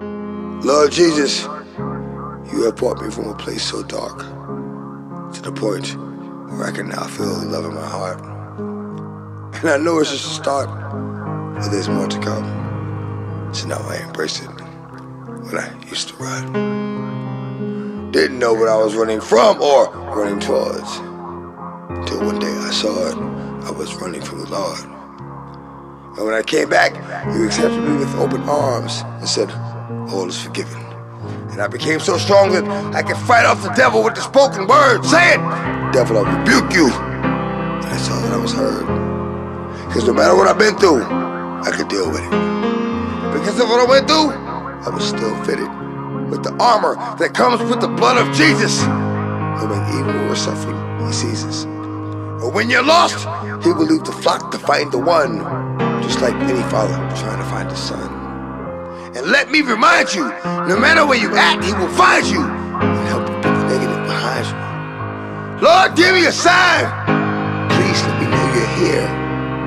Lord Jesus, you have brought me from a place so dark to the point where I can now feel the love in my heart. And I know it's just a start, but there's more to come. So now I embrace it when I used to run. Didn't know what I was running from or running towards. Until one day I saw it, I was running from the Lord. And when I came back, you accepted me with open arms and said, all is forgiven. And I became so strong that I could fight off the devil with the spoken word. Say it! Devil, I rebuke you. And I saw that I was heard. Because no matter what I've been through, I could deal with it. Because of what I went through, I was still fitted with the armor that comes with the blood of Jesus. Even when we're suffering, he us. But when you're lost, he will leave the flock to find the one, just like any father trying to find his son. And let me remind you, no matter where you at, he will find you and help you put the negative behind you. Lord, give me a sign. Please let me know you're here,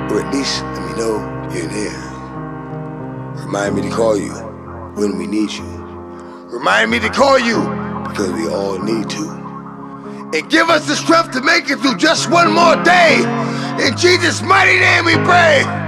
or at least let me know you're near. Remind me to call you when we need you. Remind me to call you because we all need to. And give us the strength to make it through just one more day. In Jesus' mighty name we pray.